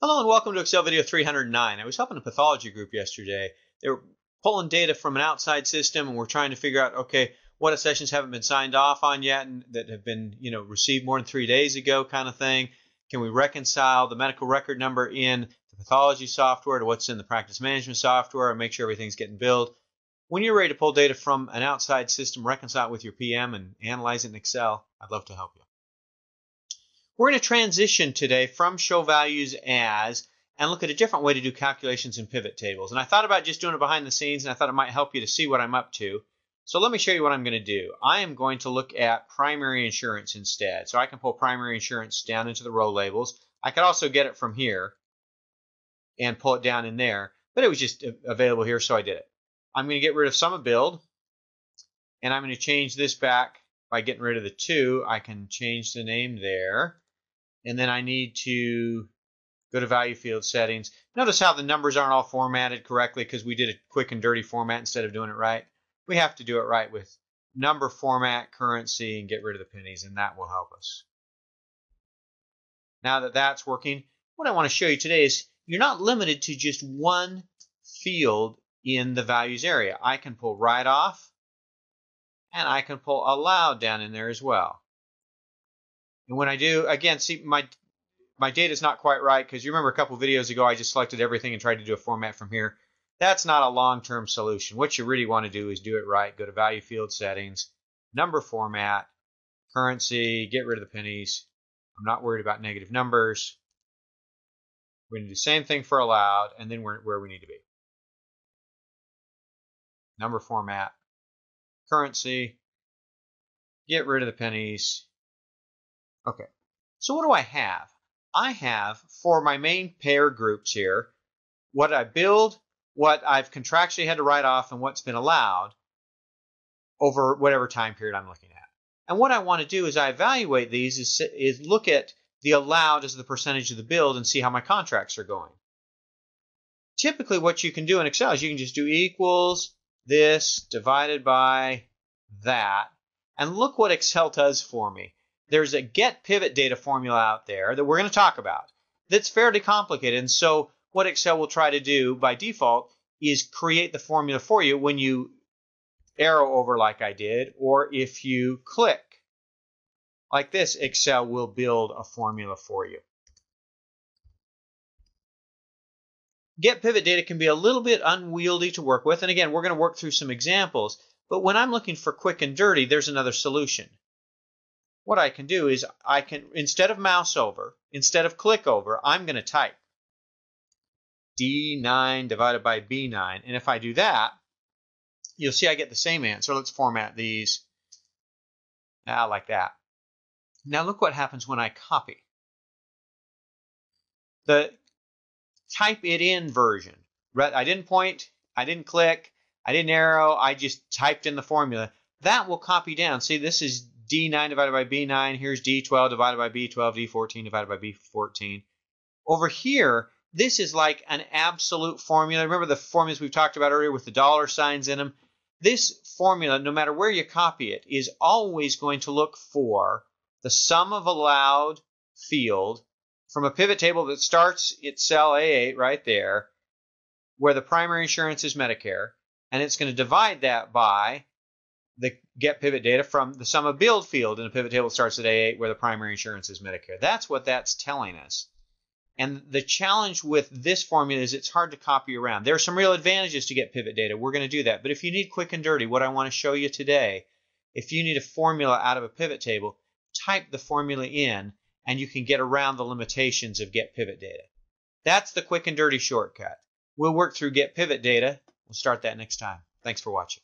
Hello and welcome to Excel video 309. I was helping a pathology group yesterday. They were pulling data from an outside system and we're trying to figure out, okay, what accessions haven't been signed off on yet and that have been, you know, received more than three days ago kind of thing. Can we reconcile the medical record number in the pathology software to what's in the practice management software and make sure everything's getting billed? When you're ready to pull data from an outside system, reconcile it with your PM and analyze it in Excel, I'd love to help you. We're going to transition today from show values as and look at a different way to do calculations in pivot tables. And I thought about just doing it behind the scenes and I thought it might help you to see what I'm up to. So let me show you what I'm going to do. I am going to look at primary insurance instead. So I can pull primary insurance down into the row labels. I could also get it from here and pull it down in there, but it was just available here, so I did it. I'm going to get rid of sum of billed, and I'm going to change this back by getting rid of the 2. I can change the name there and then I need to go to value field settings. Notice how the numbers aren't all formatted correctly because we did a quick and dirty format instead of doing it right. We have to do it right with number format, currency, and get rid of the pennies, and that will help us. Now that that's working, what I want to show you today is you're not limited to just one field in the values area. I can pull write off, and I can pull allowed down in there as well. And when I do, again, see my my data is not quite right because you remember a couple videos ago I just selected everything and tried to do a format from here. That's not a long-term solution. What you really want to do is do it right. Go to value field settings, number format, currency, get rid of the pennies. I'm not worried about negative numbers. We're going to do the same thing for allowed, and then we're where we need to be. Number format, currency, get rid of the pennies, Okay, so what do I have? I have, for my main pair groups here, what I billed, what I've contractually had to write off, and what's been allowed over whatever time period I'm looking at. And what I want to do is I evaluate these is, is look at the allowed as the percentage of the billed and see how my contracts are going. Typically what you can do in Excel is you can just do equals this divided by that. And look what Excel does for me there's a get pivot data formula out there that we're going to talk about that's fairly complicated. And so what Excel will try to do by default is create the formula for you when you arrow over like I did, or if you click like this, Excel will build a formula for you. Get pivot data can be a little bit unwieldy to work with. And again, we're going to work through some examples. But when I'm looking for quick and dirty, there's another solution what I can do is I can, instead of mouse over, instead of click over, I'm going to type D9 divided by B9. And if I do that, you'll see I get the same answer. Let's format these now like that. Now look what happens when I copy. The type it in version. I didn't point, I didn't click, I didn't arrow, I just typed in the formula. That will copy down. See, this is D9 divided by B9. Here's D12 divided by B12, D14 divided by B14. Over here, this is like an absolute formula. Remember the formulas we've talked about earlier with the dollar signs in them? This formula, no matter where you copy it, is always going to look for the sum of allowed field from a pivot table that starts at cell A8 right there, where the primary insurance is Medicare, and it's going to divide that by the get pivot data from the sum of billed field in a pivot table starts at A8 where the primary insurance is Medicare. That's what that's telling us. And the challenge with this formula is it's hard to copy around. There are some real advantages to get pivot data. We're going to do that. But if you need quick and dirty, what I want to show you today, if you need a formula out of a pivot table, type the formula in and you can get around the limitations of get pivot data. That's the quick and dirty shortcut. We'll work through get pivot data. We'll start that next time. Thanks for watching.